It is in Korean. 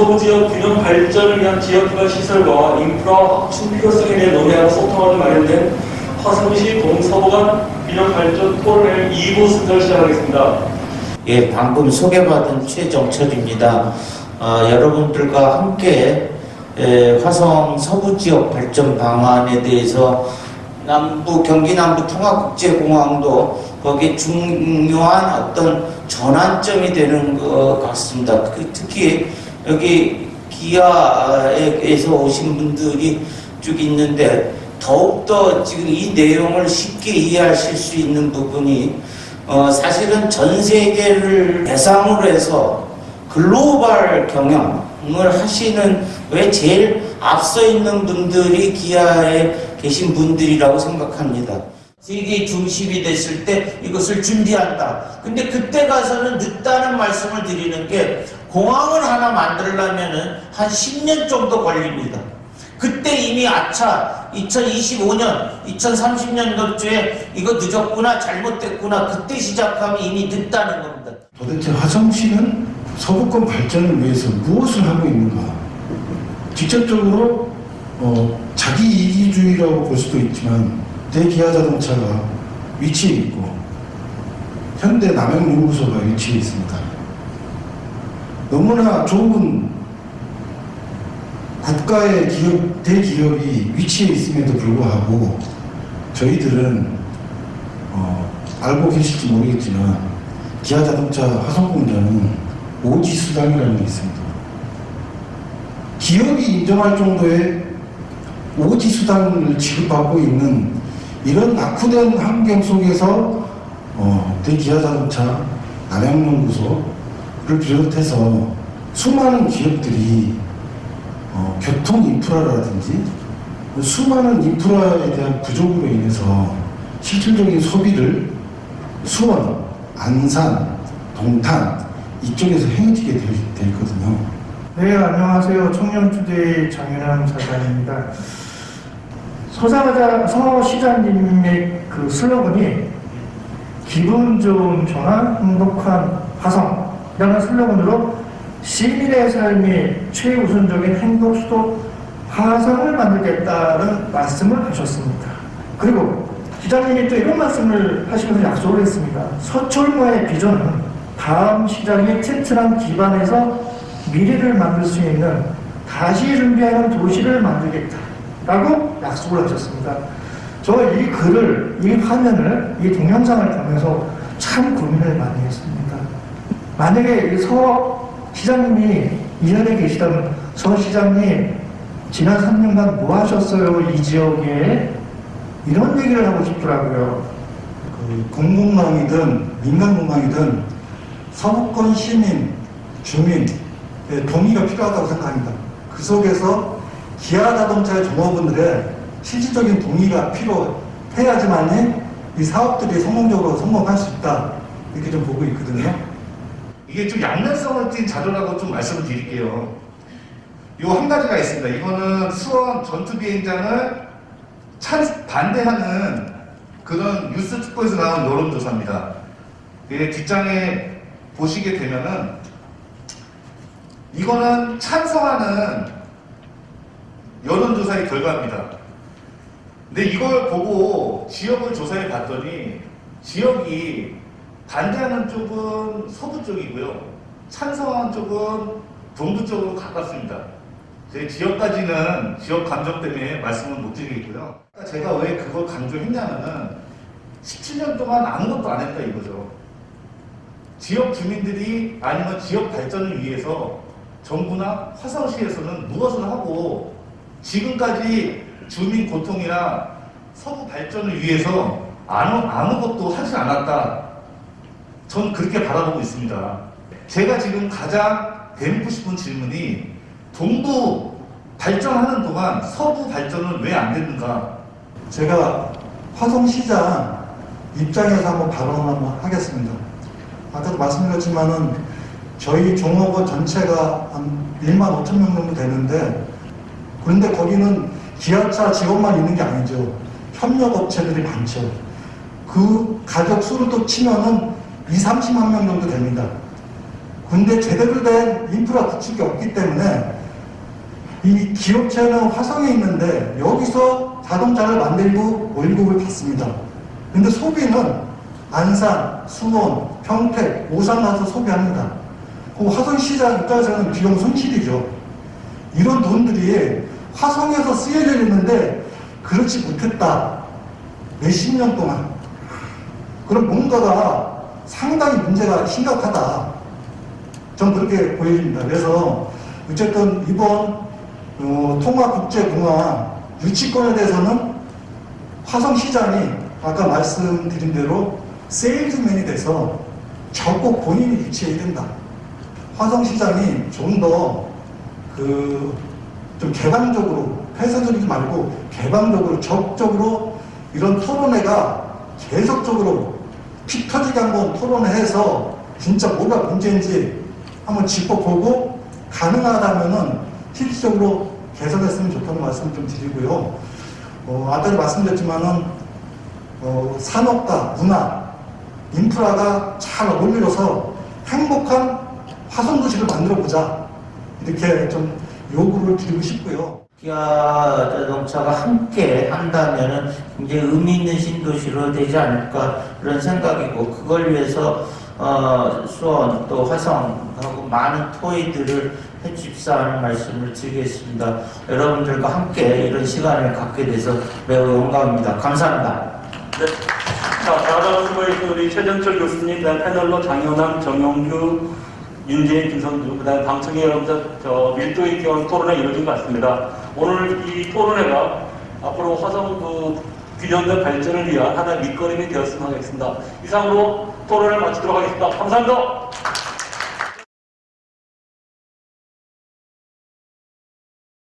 동서부 지역 균형 발전을 위한 지역개발 시설과 인프라 확충 필요성에 대해 논의하고 소통하는 마련된 화성시 동서부 간 균형 발전 토론회 2부 순서를 시작하겠습니다. 예, 방금 소개받은 최정철입니다. 어, 여러분들과 함께 에, 화성 서부 지역 발전 방안에 대해서 남부 경기 남부 통합국제공항도 거기에 중요한 어떤 전환점이 되는 것 같습니다. 그 특히 여기 기아에서 오신 분들이 쭉 있는데 더욱더 지금 이 내용을 쉽게 이해하실 수 있는 부분이 어, 사실은 전 세계를 대상으로 해서 글로벌 경영을 하시는 왜 제일 앞서 있는 분들이 기아에 계신 분들이라고 생각합니다. 세계 중심이 됐을 때 이것을 준비한다. 근데 그때 가서는 늦다는 말씀을 드리는 게 공항을 하나 만들려면은 한 10년 정도 걸립니다. 그때 이미 아차 2025년, 2030년도쯤에 이거 늦었구나, 잘못됐구나, 그때 시작하면 이미 늦다는 겁니다. 도대체 화성시는 서부권 발전을 위해서 무엇을 하고 있는가? 직접적으로 어, 자기 이기주의라고 볼 수도 있지만 대기아 자동차가 위치해 있고 현대 남양연구소가 위치해 있습니다. 너무나 좋은 국가의 기업, 대기업이 위치해 있음에도 불구하고 저희들은 어, 알고 계실지 모르겠지만 기아 자동차 화성공장은 오지 수당이라는 게 있습니다. 기업이 인정할 정도의 오지 수당을 지급받고 있는 이런 낙후된 환경 속에서 어, 대기아 자동차 남양연구소를 비롯해서 수많은 기업들이 어, 교통 인프라라든지 수많은 인프라에 대한 부족으로 인해서 실질적인 소비를 수원, 안산, 동탄 이쪽에서 되어 되어 있거든요. 네, 안녕하세요. 청년투데이 장윤환 사장입니다. 서사자, 서시장님의 그 슬로건이 기분 좋은 전환, 행복한 화성이 라는 슬로건으로 시민의 삶이 최우선적인 행복 수도 화성을 만들겠다는 말씀을 하셨습니다. 그리고 시장님이 또 이런 말씀을 하시면서 약속을 했습니다. 서철모의 비전은 다음 시장의 튼튼한 기반에서 미래를 만들 수 있는 다시 준비하는 도시를 만들겠다라고 약속을 하셨습니다. 저 이 글을, 이 화면을, 이 동영상을 보면서 참 고민을 많이 했습니다. 만약에 서 시장님이 이 자리에 계시다면 서 시장님 지난 3년간 뭐 하셨어요? 이 지역에 이런 얘기를 하고 싶더라고요. 그 공공망이든 민간공망이든 서부권 시민, 주민 의 동의가 필요하다고 생각합니다. 그 속에서 기아 자동차의 종업원들의 실질적인 동의가 필요해야지만이 이 사업들이 성공적으로 성공할 수 있다 이렇게 좀 보고 있거든요. 이게 좀 양면성을 띈 자료라고 좀 말씀을 드릴게요. 요 한 가지가 있습니다. 이거는 수원 전투비행장을 찬, 반대하는 그런 뉴스 특보에서 나온 여론조사입니다. 이게 뒷장에 보시게 되면은 이거는 찬성하는 여론조사의 결과입니다. 근데 이걸 보고 지역을 조사해 봤더니 지역이 반대하는 쪽은 서부 쪽이고요. 찬성하는 쪽은 동부 쪽으로 가깝습니다. 제 지역까지는 지역 감정 때문에 말씀을 못 드리겠고요. 제가 왜 그걸 강조했냐면은 17년 동안 아무것도 안 했다 이거죠. 지역 주민들이 아니면 지역 발전을 위해서 정부나 화성시에서는 무엇을 하고 지금까지 주민 고통이나 서부 발전을 위해서 아무, 아무것도 하지 않았다. 저는 그렇게 바라보고 있습니다. 제가 지금 가장 대묻고 싶은 질문이 동부 발전하는 동안 서부 발전은 왜 안 됐는가? 제가 화성시장 입장에서 한번 발언을 한번 하겠습니다. 아까도 말씀드렸지만은 저희 종업원 전체가 한 1만 5천 명 정도 되는데 그런데 거기는 기아차 직원만 있는 게 아니죠. 협력업체들이 많죠. 그 가격 수를 또 치면은 2, 30만 명 정도 됩니다. 근데 제대로 된 인프라 구축이 없기 때문에 이 기업체는 화성에 있는데 여기서 자동차를 만들고 월급을 받습니다. 근데 소비는 안산, 수원, 평택, 오산 가서 소비합니다. 그 화성 시장 입장에서는 비용 손실이죠. 이런 돈들이 화성에서 쓰여져 있는데 그렇지 못했다. 몇십 년 동안. 그럼 뭔가가 상당히 문제가 심각하다. 전 그렇게 보여집니다. 그래서 어쨌든 이번 어, 통화국제공항 유치권에 대해서는 화성시장이 아까 말씀드린 대로 세일즈맨이 돼서 적극 본인이 유치해야 된다. 화성시장이 좀 더 그 좀 개방적으로 폐쇄적이지 말고 개방적으로 적극적으로 이런 토론회가 계속적으로 피 터지게 한번 토론해서 진짜 뭐가 문제인지 한번 짚어보고 가능하다면은 실질적으로 개선했으면 좋다는 말씀을 좀 드리고요. 어, 아까도 말씀드렸지만은 어, 산업과 문화, 인프라가 잘 어울려서 행복한 화성도시를 만들어 보자 이렇게 좀 요구를 드리고 싶고요. 기아 자동차가 함께 한다면은 굉장히 의미 있는 신도시로 되지 않을까 그런 생각이고 그걸 위해서 어, 수원 또 화성하고 많은 토의들을 해줍사 하는 말씀을 드리겠습니다. 여러분들과 함께 이런 시간을 갖게 돼서 매우 영광입니다. 감사합니다. 네. 자, 다음 수고해주신 우리 최전철 교수님, 그다음 패널로 장현남, 정영규, 윤재인, 김성주, 그다음 방청객 여러분들 저 밀도 있게 토론회 이루어진 것 같습니다. 오늘 이 토론회가 앞으로 화성 그 균형된 발전을 위한 하나의 밑거름이 되었으면 하겠습니다. 이상으로 토론을 마치도록 하겠습니다. 감사합니다.